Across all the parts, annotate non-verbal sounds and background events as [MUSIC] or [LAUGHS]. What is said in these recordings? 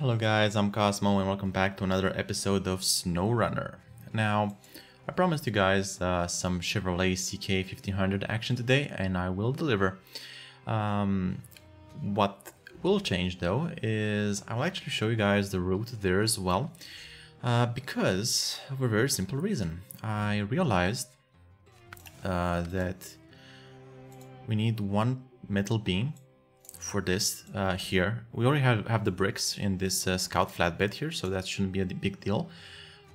Hello guys, I'm Cosmo and welcome back to another episode of SnowRunner. Now, I promised you guys uh, some Chevrolet CK1500 action today and I will deliver. Um, what will change though is I will actually show you guys the route there as well uh, because of a very simple reason. I realized uh, that we need one metal beam for this uh, here. We already have, have the bricks in this uh, scout flatbed here, so that shouldn't be a big deal.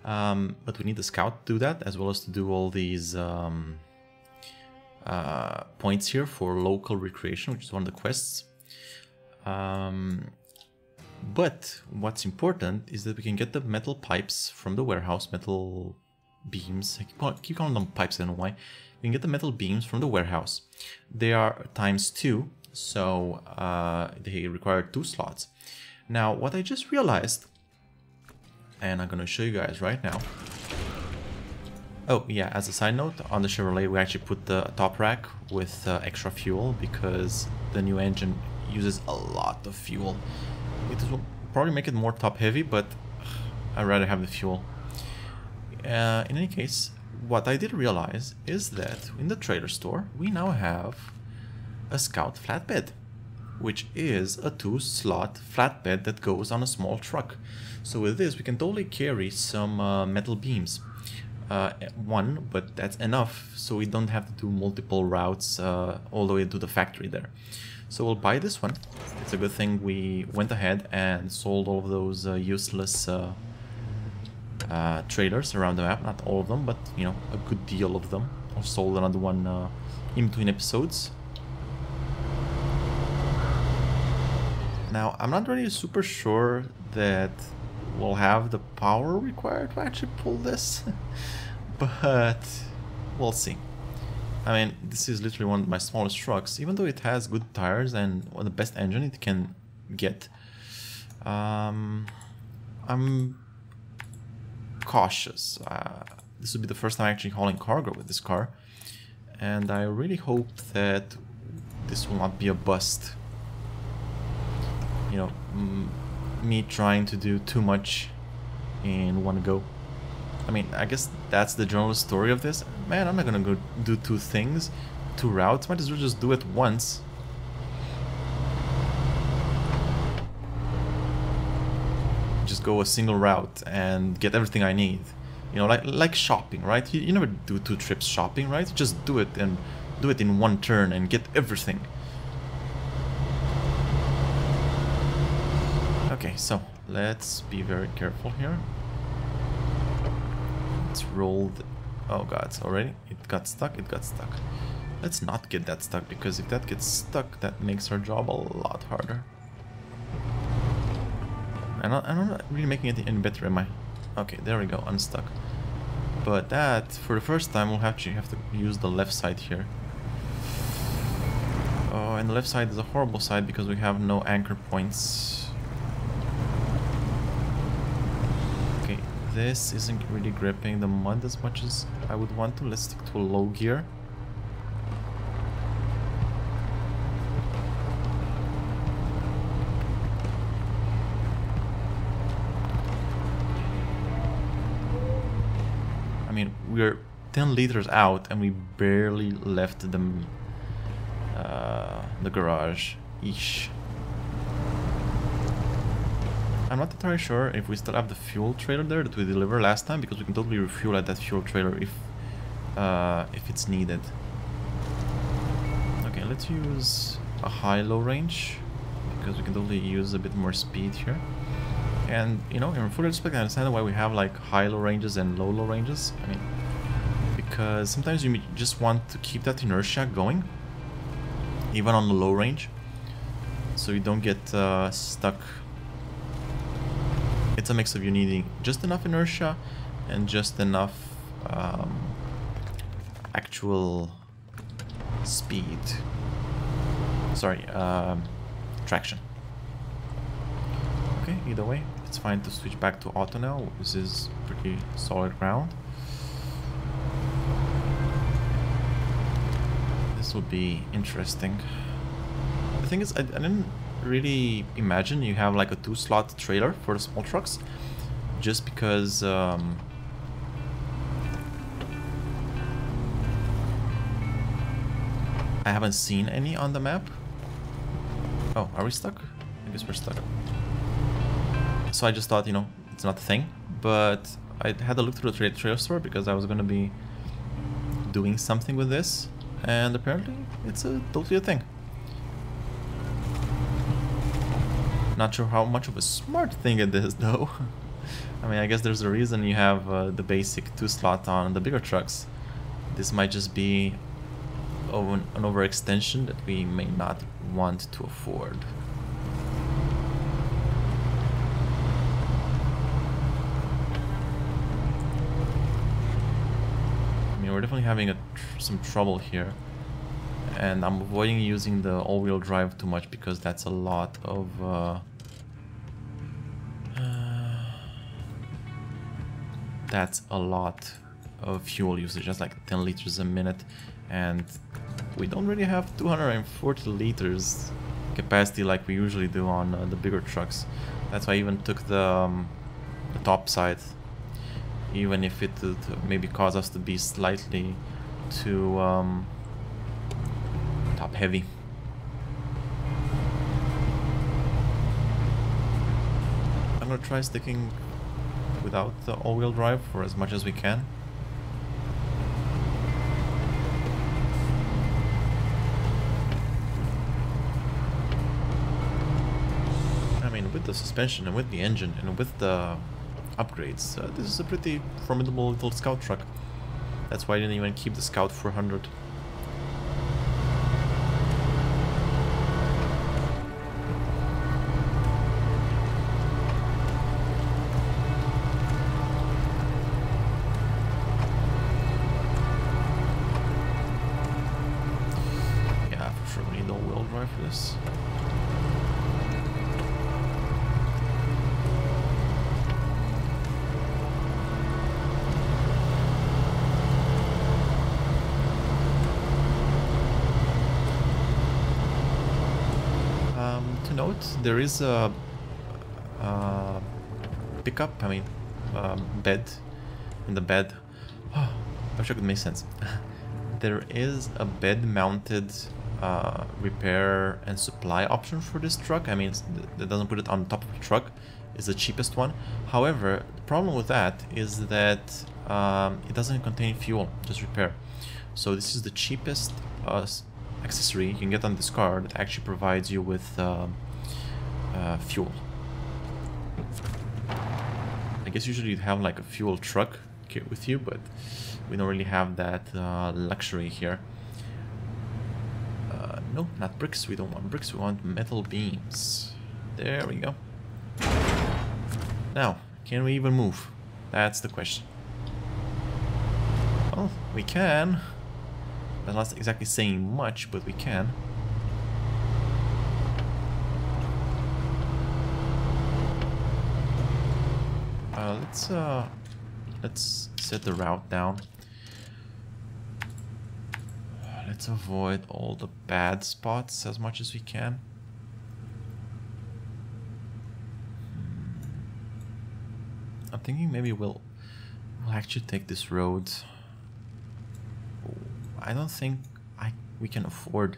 Um, but we need the scout to do that, as well as to do all these um, uh, points here for local recreation, which is one of the quests. Um, but what's important is that we can get the metal pipes from the warehouse, metal beams. I keep, call, keep calling them pipes, I don't know why. We can get the metal beams from the warehouse. They are times two, so uh, they require two slots. Now, what I just realized, and I'm gonna show you guys right now. Oh yeah, as a side note, on the Chevrolet we actually put the top rack with uh, extra fuel because the new engine uses a lot of fuel. It will probably make it more top heavy, but I'd rather have the fuel. Uh, in any case, what I did realize is that in the trailer store we now have a Scout flatbed, which is a two slot flatbed that goes on a small truck. So with this we can totally carry some uh, metal beams. Uh, one, but that's enough so we don't have to do multiple routes uh, all the way to the factory there. So we'll buy this one. It's a good thing we went ahead and sold all of those uh, useless uh, uh, trailers around the map. Not all of them, but you know, a good deal of them. I've sold another one in between episodes. Now, I'm not really super sure that we'll have the power required to actually pull this, [LAUGHS] but we'll see. I mean, this is literally one of my smallest trucks, even though it has good tires and the best engine it can get. Um, I'm cautious. Uh, this will be the first time actually hauling cargo with this car, and I really hope that this will not be a bust. You know, me trying to do too much in one go. I mean, I guess that's the general story of this. Man, I'm not gonna go do two things, two routes. Might as well just do it once. Just go a single route and get everything I need. You know, like like shopping, right? You, you never do two trips shopping, right? Just do it and do it in one turn and get everything. Okay, so let's be very careful here. It's rolled. Oh god, already? It got stuck? It got stuck. Let's not get that stuck, because if that gets stuck, that makes our job a lot harder. Not, I'm not really making it any better, am I? Okay, there we go, unstuck. But that, for the first time, we'll actually have to use the left side here. Oh, and the left side is a horrible side because we have no anchor points. This isn't really gripping the mud as much as I would want to. Let's stick to low gear. I mean, we're 10 liters out and we barely left them uh, the garage. Eesh. I'm not entirely sure if we still have the fuel trailer there that we delivered last time, because we can totally refuel at that fuel trailer if uh, if it's needed. Okay, let's use a high-low range, because we can totally use a bit more speed here. And, you know, in full respect, I understand why we have like high-low ranges and low-low ranges. I mean, because sometimes you just want to keep that inertia going, even on the low range, so you don't get uh, stuck it's a mix of you needing just enough inertia and just enough um, actual speed. Sorry, um, traction. Okay, either way, it's fine to switch back to auto now. This is pretty solid ground. This will be interesting. The thing is, I, I didn't really imagine you have like a two slot trailer for the small trucks just because um, I haven't seen any on the map. Oh, are we stuck? I guess we're stuck. So I just thought, you know, it's not a thing, but I had to look through the tra trailer store because I was going to be doing something with this, and apparently it's a totally a thing. Not sure how much of a smart thing it is [LAUGHS] though. I mean, I guess there's a reason you have uh, the basic two slot on the bigger trucks. This might just be an, overextension that we may not want to afford. I mean, we're definitely having a tr some trouble here. And I'm avoiding using the all-wheel drive too much because that's a lot of... Uh, that's a lot of fuel usage, just like 10 liters a minute and we don't really have 240 liters capacity like we usually do on uh, the bigger trucks. That's why I even took the, um, the top side, even if it would maybe cause us to be slightly too um, top heavy. I'm gonna try sticking without the all-wheel drive for as much as we can. I mean, with the suspension and with the engine and with the upgrades, uh, this is a pretty formidable little scout truck. That's why I didn't even keep the Scout 400. There is a, a pickup, I mean, bed in the bed. Oh, [SIGHS] I wish I could make sense. [LAUGHS] there is a bed mounted uh, repair and supply option for this truck. I mean, that doesn't put it on top of the truck. It's the cheapest one. However, the problem with that is that um, it doesn't contain fuel, just repair. So this is the cheapest uh, accessory you can get on this car that actually provides you with uh, uh, fuel. I guess usually you'd have like a fuel truck with you, but we don't really have that uh, luxury here. Uh, no, not bricks. We don't want bricks. We want metal beams. There we go. Now, can we even move? That's the question. Well, we can. That's not exactly saying much, but we can. Uh, let's uh, let's set the route down. Let's avoid all the bad spots as much as we can. Hmm. I'm thinking maybe we'll we'll actually take this road. I don't think I we can afford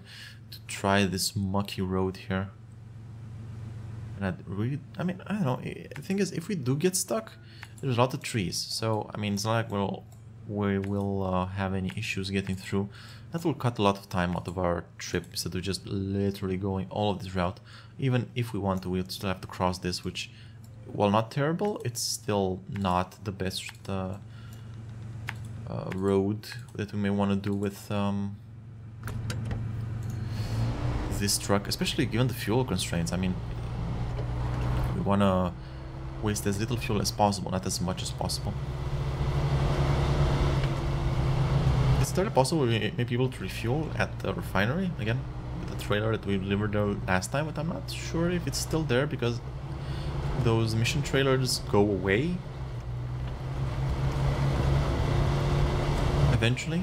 to try this mucky road here. And I really, I mean, I don't know. The thing is, if we do get stuck, there's a lot of trees. So, I mean, it's not like we'll, we will uh, have any issues getting through. That will cut a lot of time out of our trip instead of just literally going all of this route. Even if we want to, we'll still have to cross this, which, while not terrible, it's still not the best uh, uh, road that we may want to do with um, this truck, especially given the fuel constraints. I mean, we want to waste as little fuel as possible, not as much as possible. Is it possible we may be able to refuel at the refinery again? With the trailer that we delivered there last time, but I'm not sure if it's still there because those mission trailers go away eventually.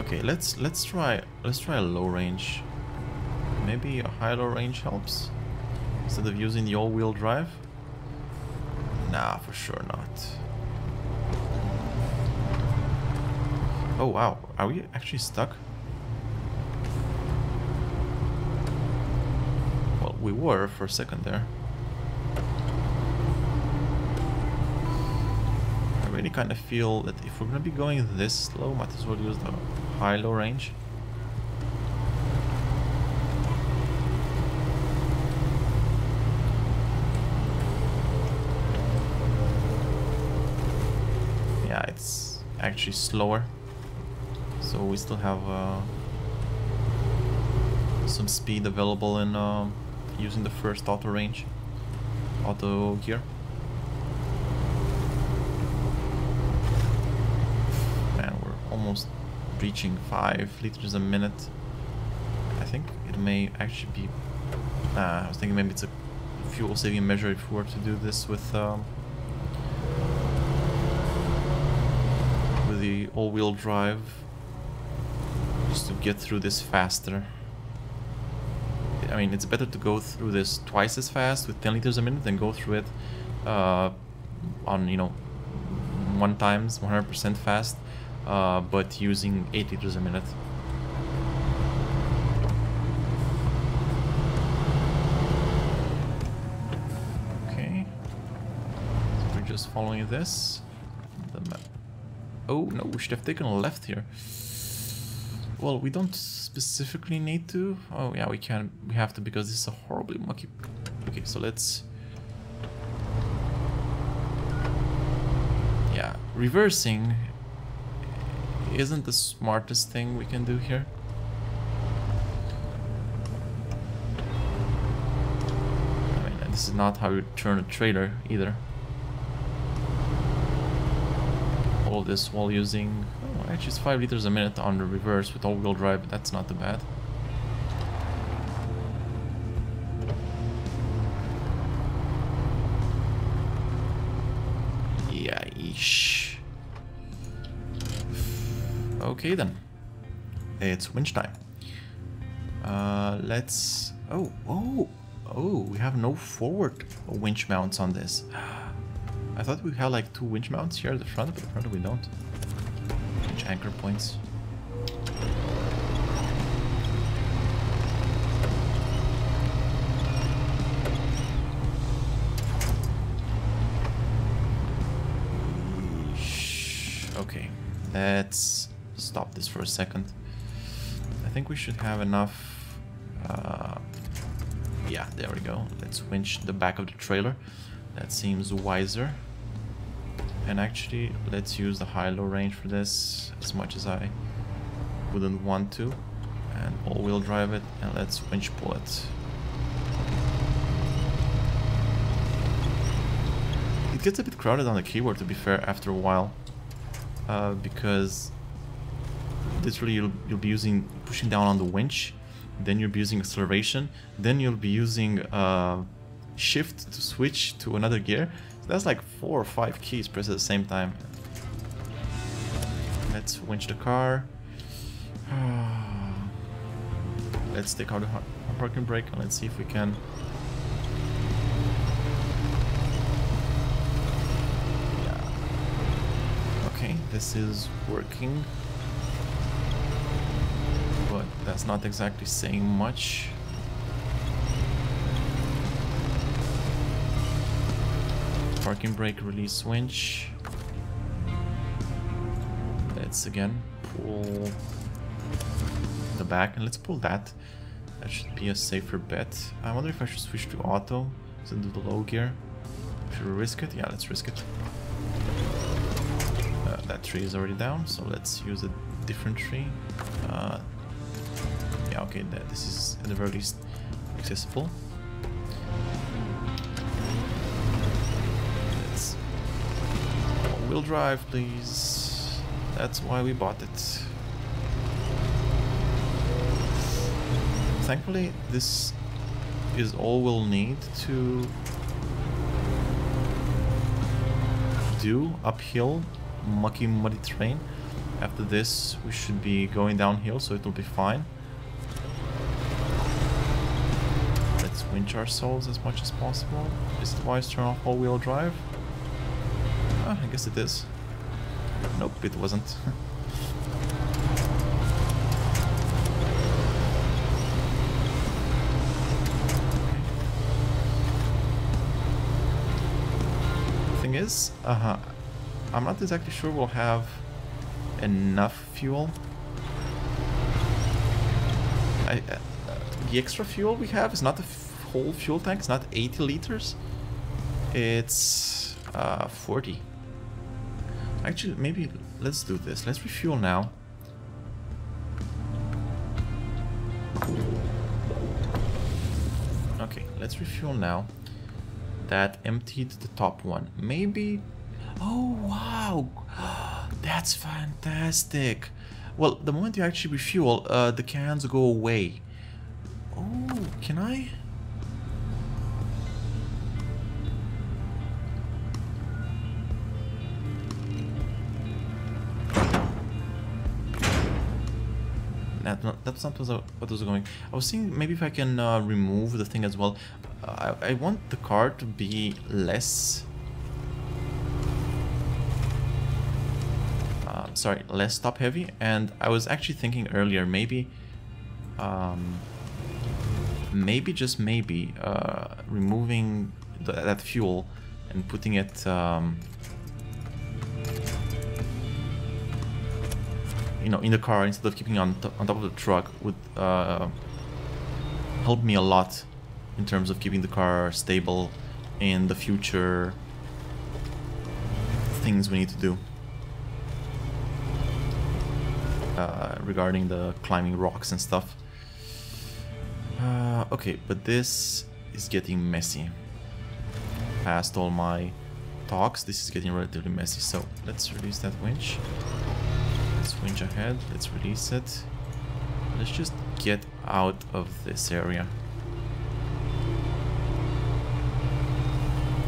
Okay, let's let's try let's try a low range. Maybe a high low range helps instead of using the all-wheel drive. Nah, for sure not. Oh wow, are we actually stuck? Well, we were for a second there. I really kind of feel that if we're gonna be going this slow, might as well use the high-low range. Yeah, it's actually slower. So we still have uh, some speed available in uh, using the first auto range, auto gear. Man, we're almost reaching 5 liters a minute. I think it may actually be... Uh, I was thinking maybe it's a fuel saving measure if we were to do this with... Um, with the all-wheel drive just to get through this faster. I mean, it's better to go through this twice as fast with 10 liters a minute than go through it uh, on, you know, one times 100% fast, uh, but using 8 liters a minute. Okay, so we're just following this. Oh no, we should have taken a left here. Well, we don't specifically need to. Oh yeah, we can. We have to because this is a horribly mucky. Okay, so let's. Yeah, reversing isn't the smartest thing we can do here. I mean, this is not how you turn a trailer either. All this while using Actually, it's 5 liters a minute on the reverse with all-wheel drive, that's not too bad. Yeah, ish. Okay then. It's winch time. Uh, let's... Oh, oh, oh, we have no forward winch mounts on this. I thought we had like two winch mounts here at the front, but apparently we don't Winch anchor points. Okay, let's stop this for a second. I think we should have enough... Uh, yeah, there we go. Let's winch the back of the trailer. That seems wiser. And actually, let's use the high-low range for this as much as I wouldn't want to. And all-wheel drive it, and let's winch pull it. It gets a bit crowded on the keyboard, to be fair, after a while. Uh, because literally you'll, you'll be using pushing down on the winch, then you'll be using acceleration, then you'll be using uh, shift to switch to another gear, that's like four or five keys pressed at the same time. Let's winch the car. [SIGHS] let's take out the parking brake and let's see if we can okay this is working but that's not exactly saying much Parking brake, release winch. Let's again pull the back and let's pull that. That should be a safer bet. I wonder if I should switch to auto instead of the low gear. Should we risk it? Yeah, let's risk it. Uh, that tree is already down, so let's use a different tree. Uh, yeah, okay, this is at the very least accessible. Wheel drive, please. That's why we bought it. Thankfully, this is all we'll need to do uphill, mucky, muddy terrain. After this, we should be going downhill, so it will be fine. Let's winch ourselves as much as possible. Is it wise to turn off all-wheel drive? I guess it is. Nope, it wasn't. thing is, uh -huh, I'm not exactly sure we'll have enough fuel. I, uh, the extra fuel we have is not the whole fuel tank, it's not 80 liters. It's uh, 40. Actually, maybe let's do this. Let's refuel now. Okay, let's refuel now. That emptied the top one. Maybe... Oh, wow! [GASPS] That's fantastic! Well, the moment you actually refuel, uh, the cans go away. Oh, can I? That, that's not what was going. I was thinking maybe if I can uh, remove the thing as well. Uh, I, I want the car to be less sorry, less top heavy. And I was actually thinking earlier, maybe, um, maybe just maybe, uh, removing that fuel and putting it, um, you know, in the car instead of keeping on, on top of the truck would uh, help me a lot in terms of keeping the car stable in the future things we need to do. uh, regarding the climbing rocks and stuff. Uh, okay, but this is getting messy. Past all my talks, this is getting relatively messy. So let's release that winch. Let's winch ahead. Let's release it. Let's just get out of this area.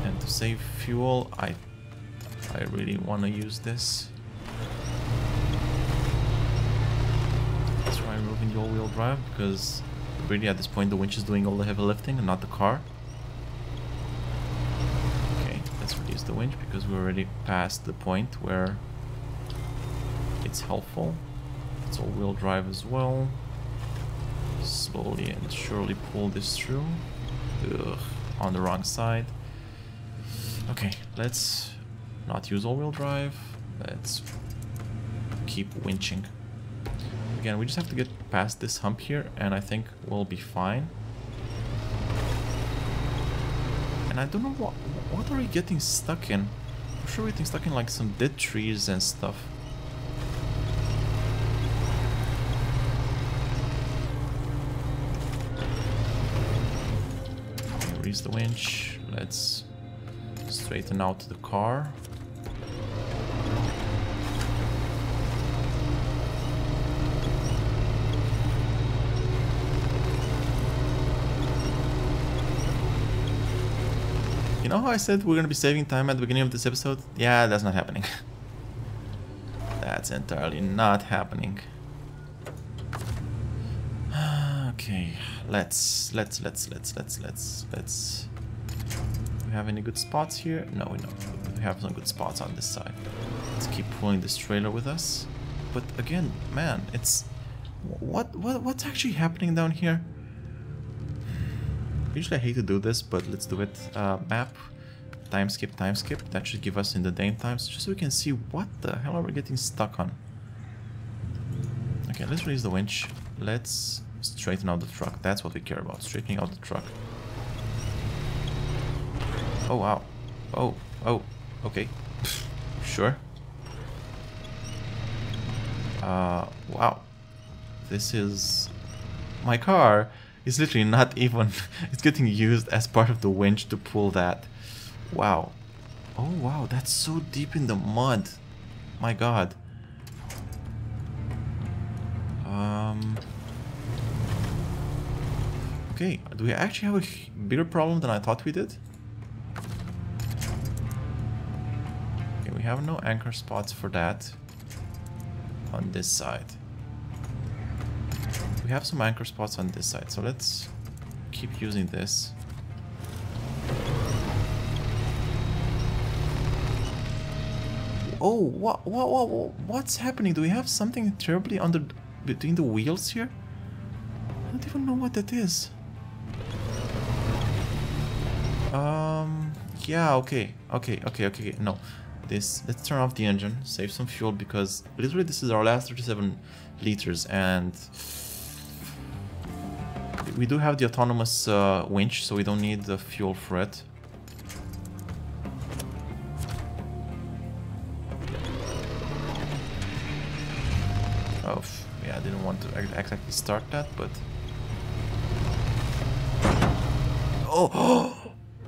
And to save fuel, I I really want to use this. removing the all-wheel drive because really at this point the winch is doing all the heavy lifting and not the car. Okay, let's reduce the winch because we're already past the point where it's helpful. It's all-wheel drive as well. Slowly and surely pull this through. Ugh, on the wrong side. Okay, let's not use all-wheel drive. Let's keep winching. Again, we just have to get past this hump here, and I think we'll be fine. And I don't know what what are we getting stuck in. I'm sure we're getting stuck in like some dead trees and stuff. The winch. Let's straighten out the car. You know how I said we're gonna be saving time at the beginning of this episode? Yeah, that's not happening. [LAUGHS] that's entirely not happening. okay, let's, let's, let's, let's, let's, let's, let's... We have any good spots here? No, we don't. We have some good spots on this side. Let's keep pulling this trailer with us. But again, man, it's... What, what, what's actually happening down here? Usually I hate to do this, but let's do it. Uh, map, time skip, time skip. That should give us in the dame times, just so we can see what the hell are we getting stuck on. Okay, let's release the winch. Let's straighten out the truck. That's what we care about, straightening out the truck. Oh, wow. Oh, oh, okay. sure. Uh, wow. This is... My car it's literally not [LAUGHS] even... it's getting used as part of the winch to pull that. Wow. Oh, wow. That's so deep in the mud. My god. Um... Okay, do we actually have a bigger problem than I thought we did? Okay, we have no anchor spots for that. on this side. We have some anchor spots on this side, so let's keep using this. Oh, what, what, what, what's happening? Do we have something terribly under between the wheels here? I don't even know what that is. Um, yeah, okay, okay, okay, okay, no. This, let's turn off the engine, save some fuel because literally this is our last 37 liters and we do have the autonomous uh, winch, so we don't need the fuel for it. Oh, yeah, I didn't want to exactly start that, but... Oh! [GASPS]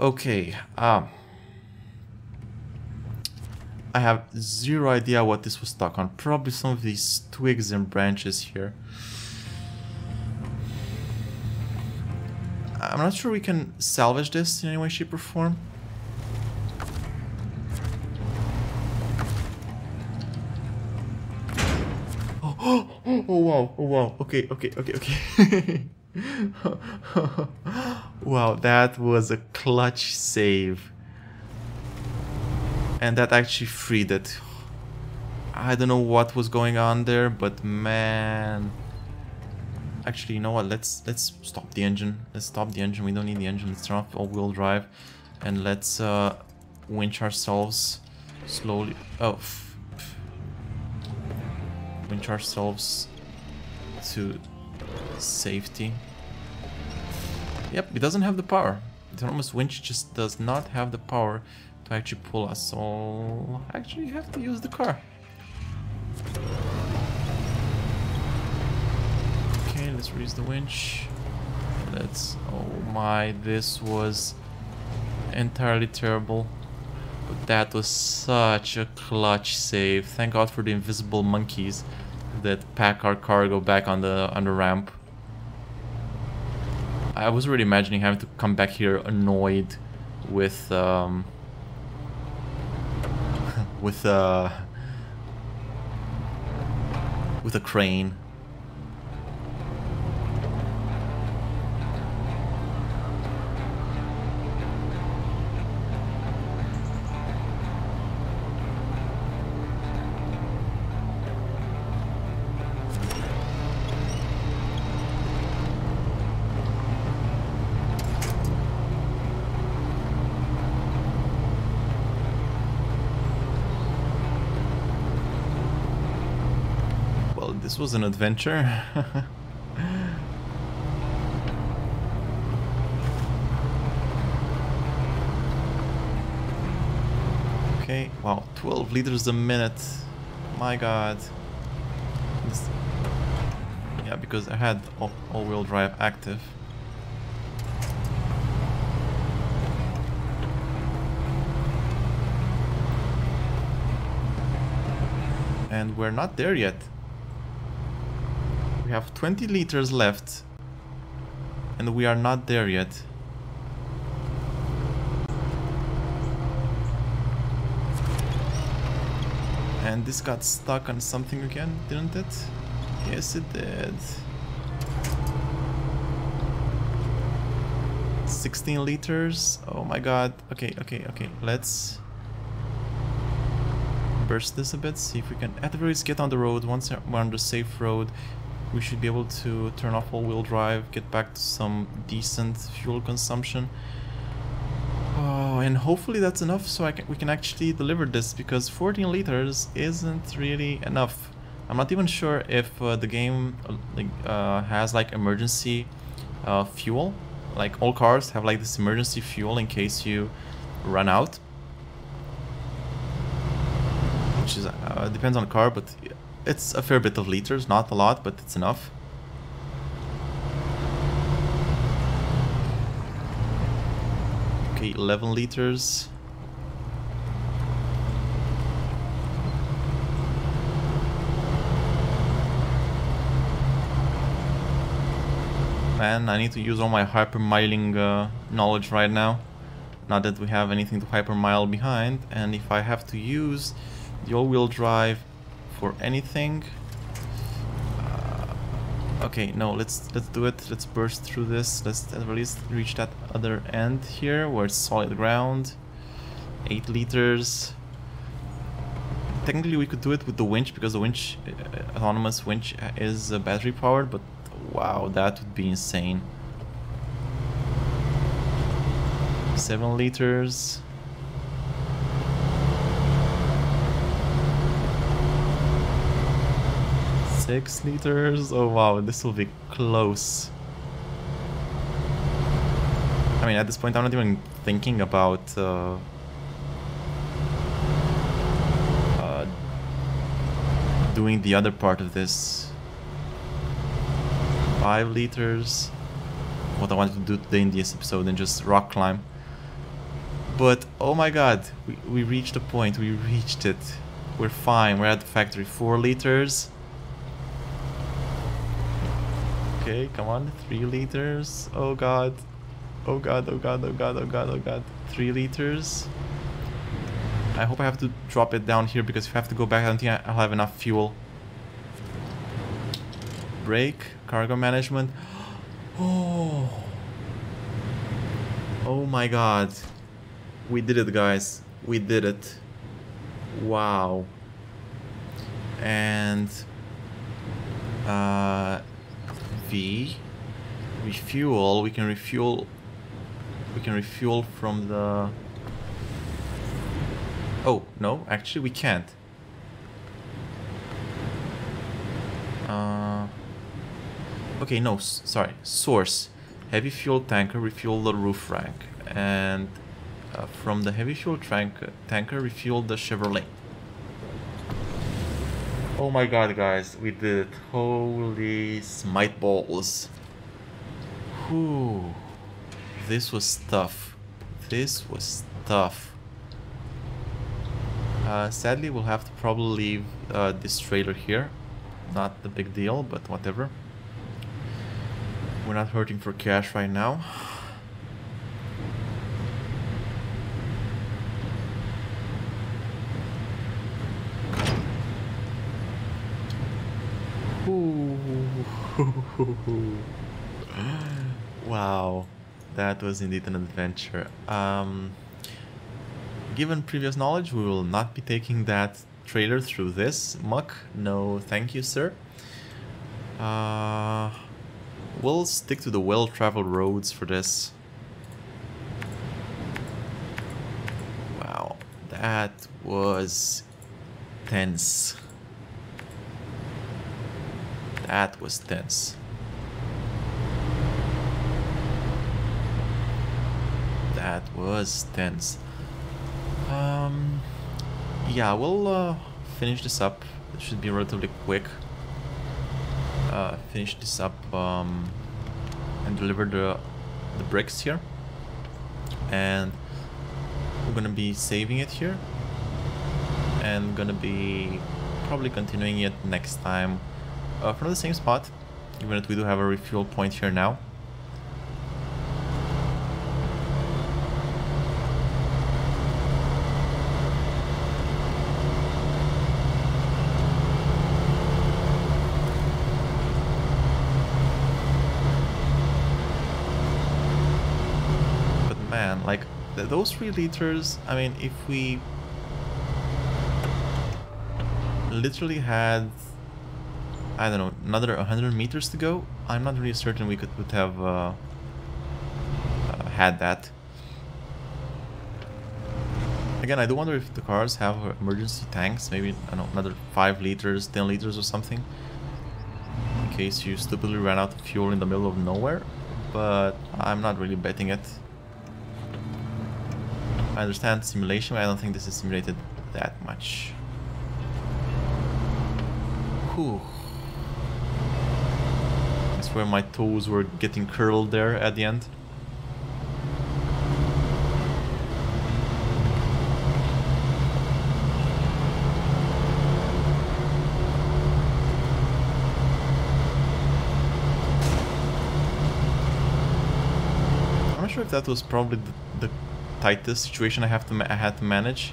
okay, um... I have zero idea what this was stuck on. Probably some of these twigs and branches here. I'm not sure we can salvage this in any way, shape, or form. Oh, [GASPS] oh, wow, oh wow, okay, okay, okay, okay. [LAUGHS] wow, that was a clutch save and that actually freed it. I don't know what was going on there, but man... Actually, you know what, let's let's stop the engine. Let's stop the engine, we don't need the engine. Let's turn off all-wheel drive and let's uh, winch ourselves slowly... Oh, winch ourselves to safety. Yep, it doesn't have the power. The autonomous winch just does not have the power to actually pull us, so actually you have to use the car. Okay, let's raise the winch. Let's, oh my, this was entirely terrible. But that was such a clutch save. Thank God for the invisible monkeys that pack our cargo back on the on the ramp. I was already imagining having to come back here annoyed with um, [LAUGHS] with uh, with a crane. Was an adventure. [LAUGHS] okay, wow, 12 liters a minute. My god. This... Yeah, because I had all-wheel drive active. And we're not there yet. We have 20 liters left. And we are not there yet. And this got stuck on something again, didn't it? Yes, it did. 16 liters. Oh my god. Okay, okay, okay. Let's burst this a bit. See if we can at the very least get on the road. Once we're on the safe road, we should be able to turn off all-wheel drive, get back to some decent fuel consumption. Oh, and hopefully that's enough so I can, we can actually deliver this because 14 liters isn't really enough I'm not even sure if uh, the game uh, uh, has like emergency uh, fuel. Like all cars have like this emergency fuel in case you run out. Which is uh, depends on the car, but it's a fair bit of liters, not a lot, but it's enough. Okay, 11 liters. Man, I need to use all my hypermiling uh, knowledge right now. Not that we have anything to hypermile behind. And if I have to use the all-wheel drive for anything... Uh, okay, no, let's let's do it. Let's burst through this. Let's at least reach that other end here where it's solid ground. 8 liters. Technically we could do it with the winch because the winch, uh, autonomous winch is uh, battery powered, but Wow, that would be insane. 7 liters. Six liters. Oh wow, this will be close. I mean, at this point, I'm not even thinking about uh, uh, doing the other part of this 5 liters. What I wanted to do today in this episode and just rock climb. But oh my god, we, we reached the point, we reached it. We're fine, we're at the factory. 4 liters. Okay, come on, 3 liters. Oh god. Oh god, oh god, oh god, oh god, oh god. 3 liters. I hope I have to drop it down here because if I have to go back, I don't think I'll have enough fuel. Brake cargo management. [GASPS] Oh. Oh my god. We did it, guys. We did it. Wow. And uh, Refuel. We can refuel. We can refuel from the. Oh no, actually we can't. Uh, Okay, no, sorry. Source. Heavy fuel tanker, refuel the roof rack. And uh, from the heavy fuel tank tanker, refuel the Chevrolet. Oh my god, guys, we did it. Holy smite balls. Whew. This was tough. This was tough. Uh, sadly, we'll have to probably leave uh, this trailer here. Not the big deal, but whatever. We're not hurting for cash right now. [LAUGHS] wow, that was indeed an adventure. Um, given previous knowledge, we will not be taking that trailer through this muck. No, thank you, sir. Uh, We'll stick to the well-traveled roads for this. Wow, that was tense. That was tense. That was tense. Um, yeah, we'll uh, finish this up. It should be relatively quick uh, finish this up um, and deliver the, the bricks here. And we're gonna be saving it here. And gonna be probably continuing it next time uh, from the same spot. Even if we do have a refuel point here now. But man, like, th those three liters, I mean, if we literally had, I don't know, another 100 meters to go, I'm not really certain we could would have uh, uh, had that. Again, I do wonder if the cars have emergency tanks, maybe, I don't know, another 5 liters, 10 liters or something. In case you stupidly ran out of fuel in the middle of nowhere. But I'm not really betting it. I understand simulation, but I don't think this is simulated that much. Whew. Swear my toes were getting curled there at the end. I'm not sure if that was probably the, the tightest situation I have to I had to manage,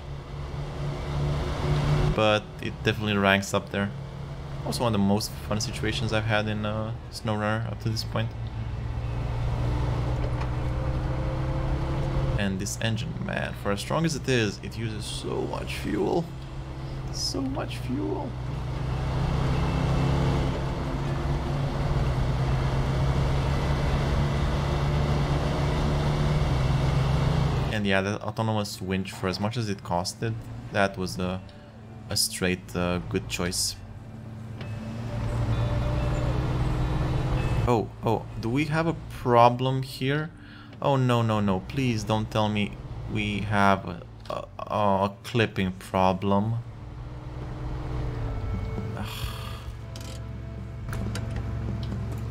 but it definitely ranks up there. Also one of the most fun situations I've had in uh, SnowRunner up to this point. And this engine, man, for as strong as it is, it uses so much fuel. So much fuel. And yeah, the autonomous winch, for as much as it costed, that was a, a straight uh, good choice. Oh, oh, do we have a problem here? Oh, no, no, no, please don't tell me we have a, a, a clipping problem. [SIGHS]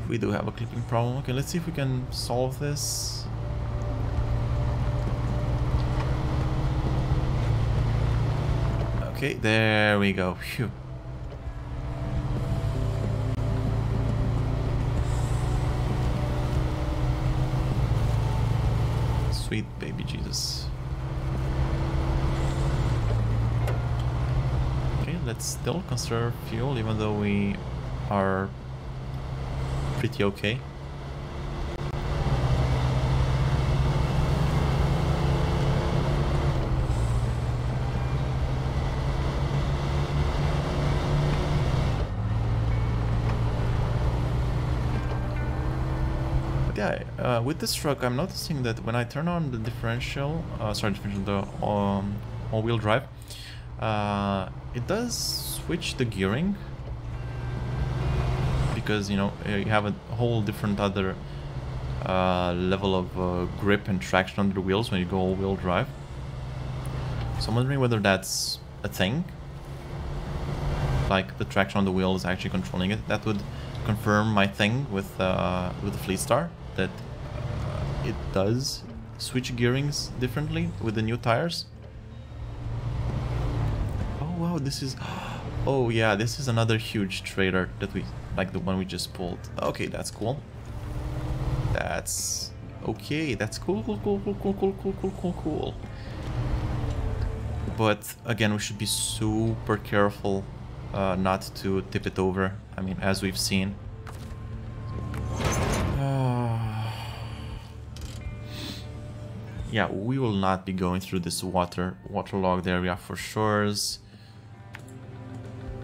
We do have a clipping problem. Okay, let's see if we can solve this. Okay, there we go. Phew. Jesus. Okay, let's still conserve fuel even though we are pretty okay. With this truck, I'm noticing that when I turn on the differential, uh, sorry, differential, the um, all-wheel drive, uh, it does switch the gearing because you know you have a whole different other uh, level of uh, grip and traction under the wheels when you go all-wheel drive. So I'm wondering whether that's a thing, like the traction on the wheel is actually controlling it. That would confirm my thing with uh, with the Fleetstar that uh, it does switch gearings differently with the new tires. Oh wow, this is. [GASPS] Oh yeah, this is another huge trailer that we like the one we just pulled. Okay, that's cool. That's okay. That's cool, cool, cool, cool, cool, cool, cool, cool, cool, cool. But again, we should be super careful uh, not to tip it over. I mean, as we've seen. Yeah, we will not be going through this water waterlogged area for sure.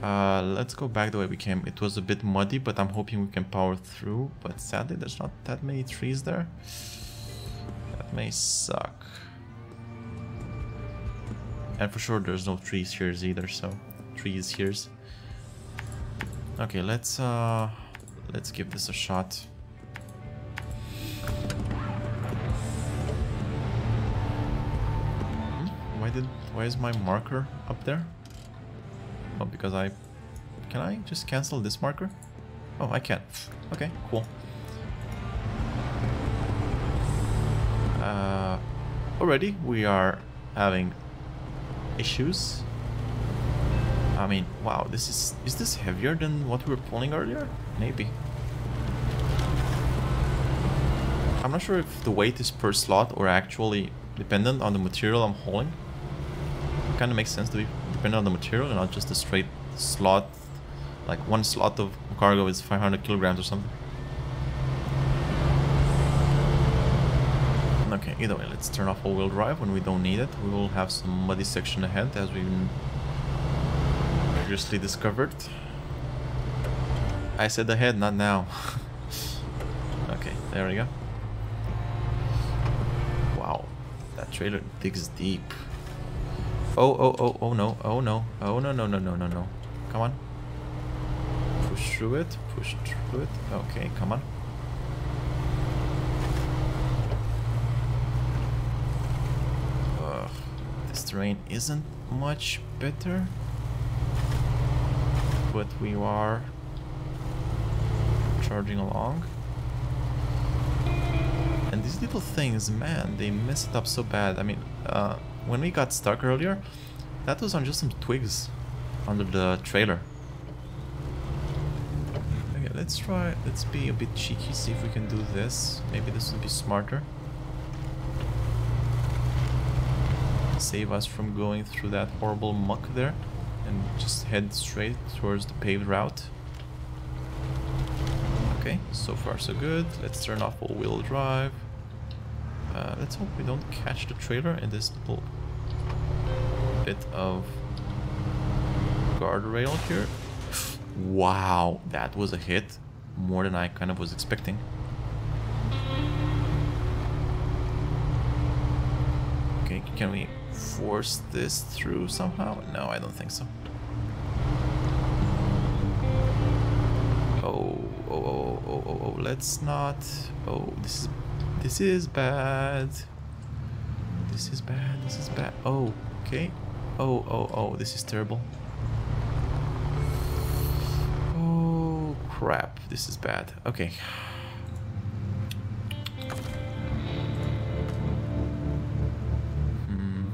Uh, let's go back the way we came. It was a bit muddy, but I'm hoping we can power through. But sadly, there's not that many trees there. That may suck. And for sure, there's no trees here either, so trees here. Okay, let's uh, let's give this a shot. Did why is my marker up there? Oh, because I... Can I just cancel this marker? Oh, I can. Okay, cool. Uh, already we are having issues. I mean, wow, this is... Is this heavier than what we were pulling earlier? Maybe. I'm not sure if the weight is per slot or actually dependent on the material I'm hauling. Kind of makes sense to be dependent on the material and not just a straight slot. Like one slot of cargo is 500 kilograms or something. Okay, either way, let's turn off all-wheel drive when we don't need it. We will have some muddy section ahead as we previously discovered. I said ahead, not now. [LAUGHS] okay, there we go. Wow, that trailer digs deep. Oh, oh, oh, oh no, oh no, oh no, no, no, no, no, no. Come on. Push through it, push through it. Okay, come on. Ugh, this terrain isn't much better. But we are charging along. And these little things, man, they mess it up so bad. I mean, uh, when we got stuck earlier, that was on just some twigs under the trailer. Okay, let's try, let's be a bit cheeky, see if we can do this. Maybe this would be smarter. Save us from going through that horrible muck there and just head straight towards the paved route. Okay, so far so good. Let's turn off all-wheel drive. Uh, let's hope we don't catch the trailer in this little bit of guardrail here. Wow, that was a hit. More than I kind of was expecting. Okay, can we force this through somehow? No, I don't think so. Oh, oh, oh, oh, oh, oh, oh let's not... Oh, this is... This is bad. This is bad, this is bad. Oh, okay. Oh, oh, oh, this is terrible. Oh, crap. This is bad. Okay. Hmm.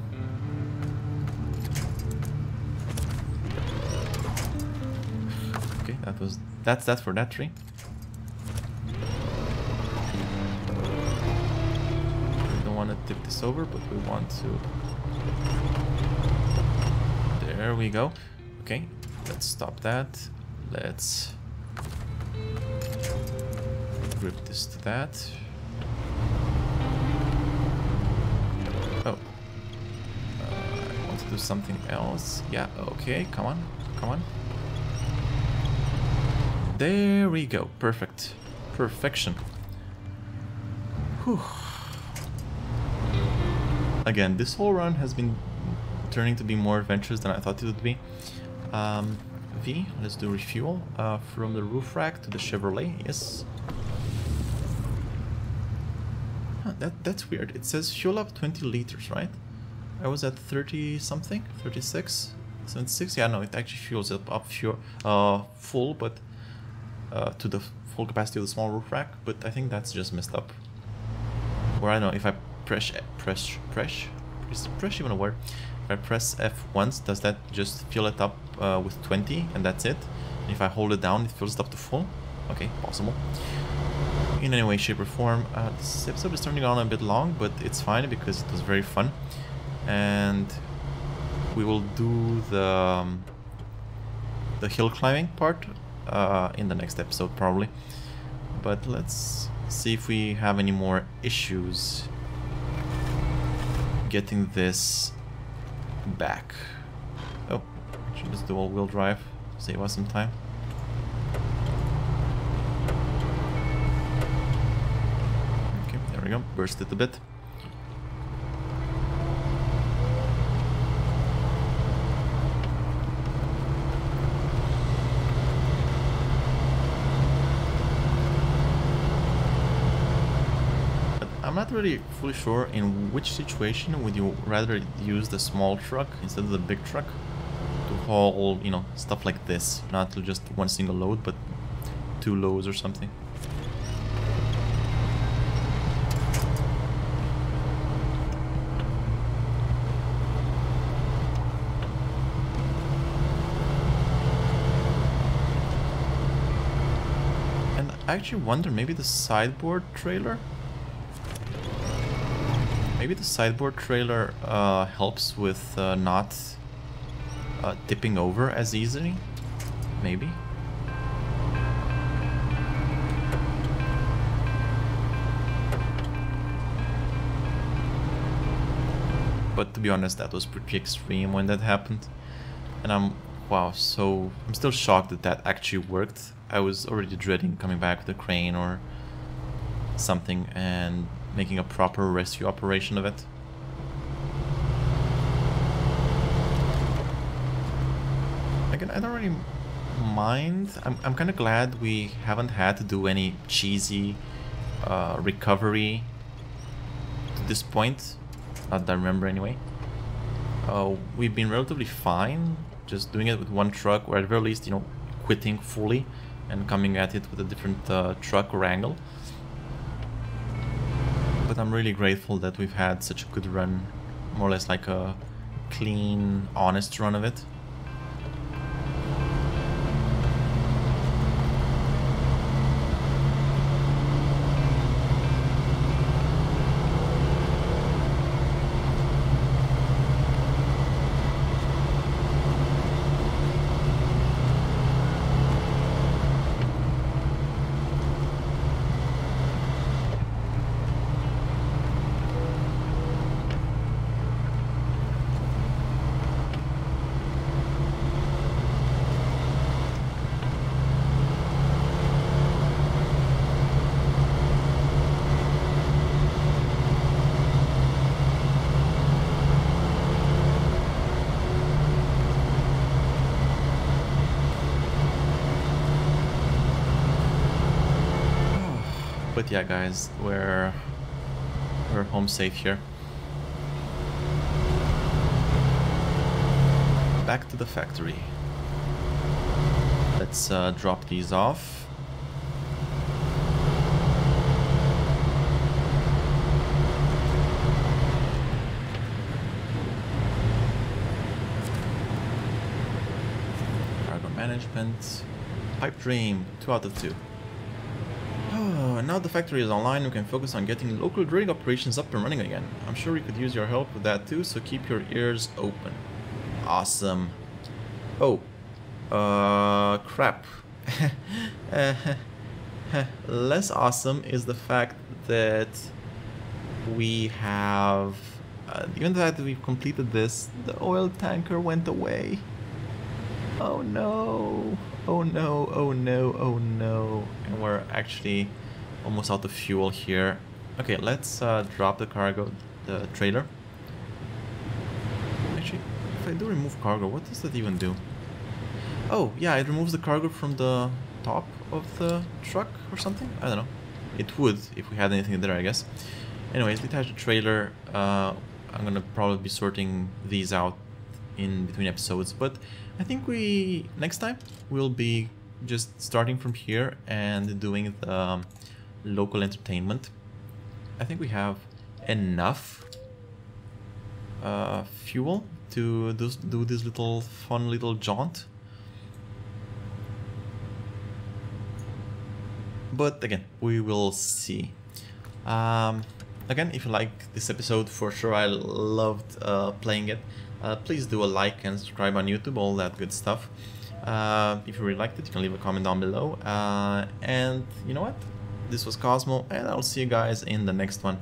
Okay, that was that's that for that tree. We don't want to tip this over, but we want to... There we go. Okay, let's stop that. Let's grip this to that. Oh. Uh, I want to do something else. Yeah, okay, come on, come on. There we go, perfect. Perfection. Whew again, this whole run has been turning to be more adventurous than I thought it would be. Um, v, let's do refuel. Uh, from the roof rack to the Chevrolet, yes. Huh, that, that's weird. It says fuel up 20 liters, right? I was at 30 something, 36, 76. Yeah, no, it actually fuels up, up fuel, uh, full, but uh, to the full capacity of the small roof rack. But I think that's just messed up. Or I don't know, if I press press press is press even a word if I press F once does that just fill it up uh, with 20 and that's it? If I hold it down it fills it up to full? Okay possible. In any way shape or form uh, this episode is turning on a bit long but it's fine because it was very fun. And we will do the um, the hill climbing part uh, in the next episode probably. But let's see if we have any more issues getting this back. Oh, should just do all-wheel drive, save us some time. Okay, there we go, burst it a bit. not really fully sure in which situation would you rather use the small truck instead of the big truck to haul, you know, stuff like this. Not just one single load, but two loads or something. And I actually wonder, maybe the sideboard trailer Maybe the sideboard trailer uh, helps with uh, not uh, tipping over as easily? Maybe? But to be honest, that was pretty extreme when that happened. And I'm, wow, so I'm still shocked that that actually worked. I was already dreading coming back with a crane or something and making a proper rescue operation of it. again, I don't really mind. I'm, I'm kind of glad we haven't had to do any cheesy uh, recovery to this point. Not that I remember anyway. Uh, we've been relatively fine just doing it with one truck or at the very least, you know, quitting fully and coming at it with a different uh, truck or angle. I'm really grateful that we've had such a good run, more or less like a clean, honest run of it. But yeah, guys, we're we're home safe here. Back to the factory. Let's uh, drop these off. Cargo management. Pipe dream, 2 out of 2 now the factory is online, we can focus on getting local drilling operations up and running again. I'm sure we could use your help with that too, so keep your ears open. Awesome. Oh. Uh, crap. [LAUGHS] Less awesome is the fact that we have... Uh, even the fact that we've completed this, the oil tanker went away. Oh no. Oh no, oh no, oh no. And we're actually almost out of fuel here. Okay, let's uh, drop the cargo, the trailer. Actually, if I do remove cargo, what does that even do? Oh, yeah, it removes the cargo from the top of the truck or something? I don't know. It would if we had anything there, I guess. Anyways, detach the trailer. Uh, I'm gonna probably be sorting these out in between episodes, but I think we next time we'll be just starting from here and doing the um, local entertainment. I think we have enough uh, fuel to do, do this little fun little jaunt. But again, we will see. Um, again, if you like this episode, for sure I loved uh, playing it. Uh, please do a like and subscribe on YouTube, all that good stuff. Uh, if you really liked it, you can leave a comment down below. Uh, and you know what? This was Cosmo, and I'll see you guys in the next one.